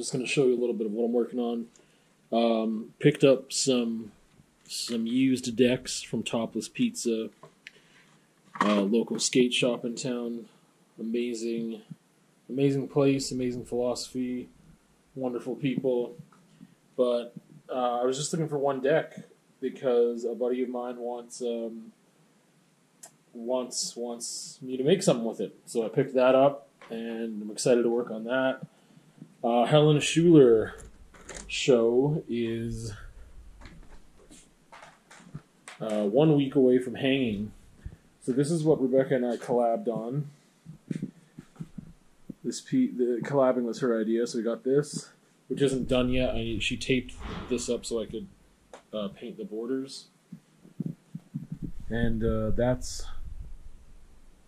just going to show you a little bit of what I'm working on. Um, picked up some some used decks from Topless Pizza, uh, local skate shop in town. Amazing, amazing place, amazing philosophy, wonderful people. But uh, I was just looking for one deck because a buddy of mine wants um, wants wants me to make something with it. So I picked that up, and I'm excited to work on that. Uh, Helen Schuler show is uh, one week away from hanging. So this is what Rebecca and I collabed on. This pe- the collabing was her idea, so we got this, which isn't done yet. I she taped this up so I could uh, paint the borders, and uh, that's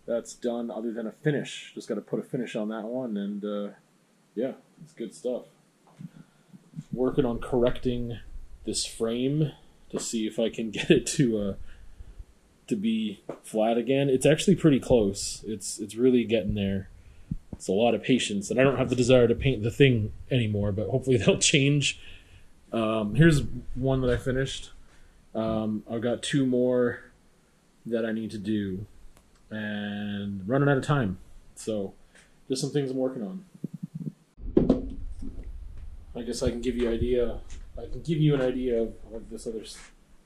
that's done. Other than a finish, just got to put a finish on that one, and uh, yeah, it's good stuff. Working on correcting this frame to see if I can get it to uh to be flat again. It's actually pretty close. It's it's really getting there. It's a lot of patience, and I don't have the desire to paint the thing anymore. But hopefully that'll change. Um, here's one that I finished. Um, I've got two more that I need to do, and running out of time. So, just some things I'm working on. I guess I can give you idea. I can give you an idea of, of this other,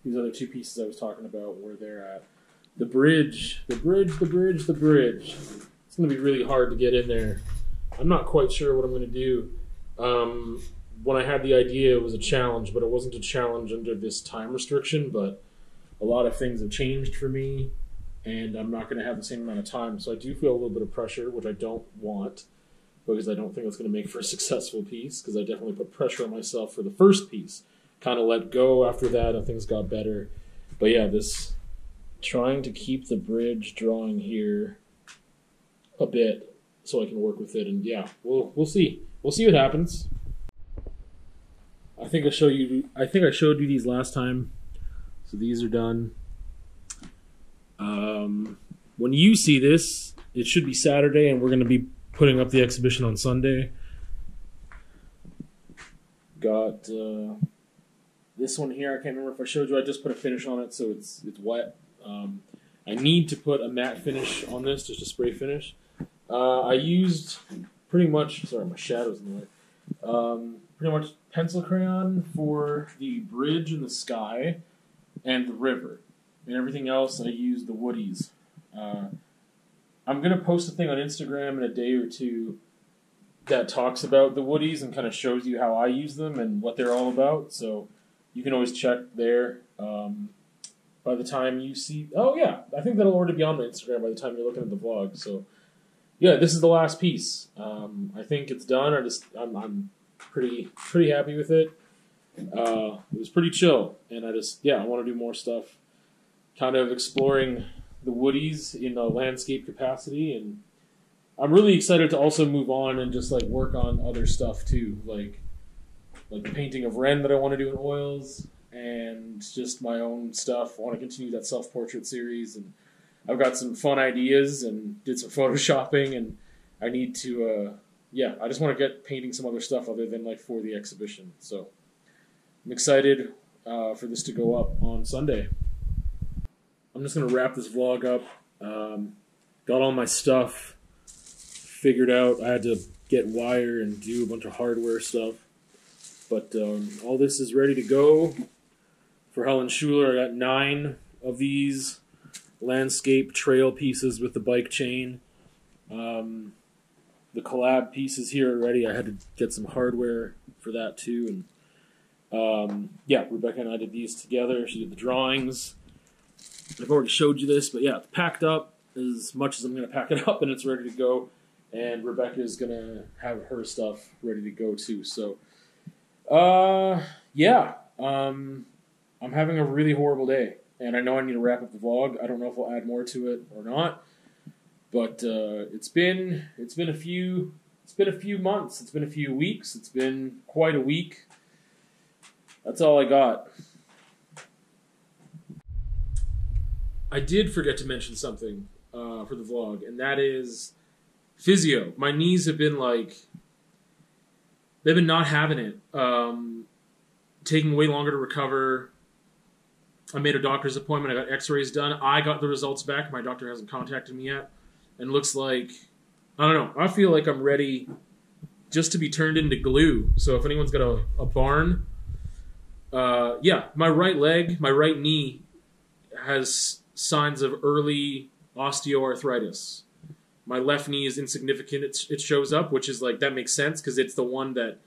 these other two pieces I was talking about where they're at. The bridge, the bridge, the bridge, the bridge. It's going to be really hard to get in there. I'm not quite sure what I'm going to do. Um, when I had the idea, it was a challenge, but it wasn't a challenge under this time restriction. But a lot of things have changed for me, and I'm not going to have the same amount of time. So I do feel a little bit of pressure, which I don't want because I don't think it's going to make for a successful piece. Because I definitely put pressure on myself for the first piece. Kind of let go after that, and things got better. But yeah, this trying to keep the bridge drawing here a bit so I can work with it, and yeah, we'll we'll see. We'll see what happens. I think I show you. I think I showed you these last time, so these are done. Um, when you see this, it should be Saturday, and we're going to be putting up the exhibition on Sunday. Got uh, this one here. I can't remember if I showed you. I just put a finish on it, so it's it's wet. Um, I need to put a matte finish on this, just a spray finish. Uh, I used pretty much. Sorry, my shadow's in the way. Um, pretty much pencil crayon for the bridge and the sky and the river, and everything else I used the woodies. Uh, I'm gonna post a thing on Instagram in a day or two that talks about the woodies and kind of shows you how I use them and what they're all about. So you can always check there. Um, by the time you see, oh yeah, I think that'll already be on my Instagram by the time you're looking at the vlog. So yeah, this is the last piece. Um, I think it's done. I just I'm, I'm pretty pretty happy with it. Uh, it was pretty chill, and I just yeah I want to do more stuff, kind of exploring the woodies in a landscape capacity, and I'm really excited to also move on and just like work on other stuff too, like like the painting of Ren that I want to do in oils, and just my own stuff. I want to continue that self portrait series, and I've got some fun ideas and did some photoshopping, and I need to, uh, yeah, I just want to get painting some other stuff other than like for the exhibition. So I'm excited uh, for this to go up on Sunday. I'm just gonna wrap this vlog up. Um, got all my stuff figured out. I had to get wire and do a bunch of hardware stuff, but um, all this is ready to go for Helen Schuler. I got nine of these landscape trail pieces with the bike chain. Um, the collab pieces here already. I had to get some hardware for that too, and um, yeah, Rebecca and I did these together. She did the drawings. I've already showed you this, but yeah, it's packed up as much as I'm going to pack it up, and it's ready to go. And Rebecca is going to have her stuff ready to go too. So, uh, yeah, um, I'm having a really horrible day, and I know I need to wrap up the vlog. I don't know if I'll add more to it or not, but uh, it's been it's been a few it's been a few months. It's been a few weeks. It's been quite a week. That's all I got. I did forget to mention something uh, for the vlog, and that is physio. My knees have been like they've been not having it. Um, taking way longer to recover. I made a doctor's appointment. I got X-rays done. I got the results back. My doctor hasn't contacted me yet, and looks like I don't know. I feel like I'm ready just to be turned into glue. So if anyone's got a, a barn, uh, yeah, my right leg, my right knee has signs of early osteoarthritis. My left knee is insignificant. It, it shows up, which is like that makes sense because it's the one that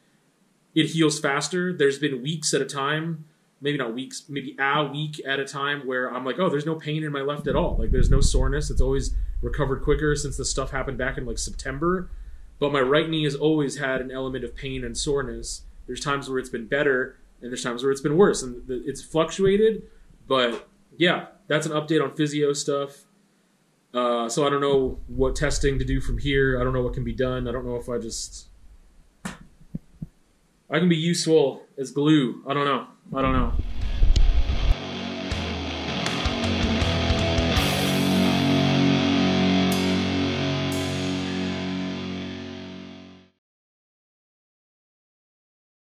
it heals faster. There's been weeks at a time, maybe not weeks, maybe a week at a time where I'm like, oh, there's no pain in my left at all. Like there's no soreness. It's always recovered quicker since the stuff happened back in like September. But my right knee has always had an element of pain and soreness. There's times where it's been better, and there's times where it's been worse, and it's fluctuated. But yeah, that's an update on physio stuff. Uh, so I don't know what testing to do from here. I don't know what can be done. I don't know if I just I can be useful as glue. I don't know. I don't know.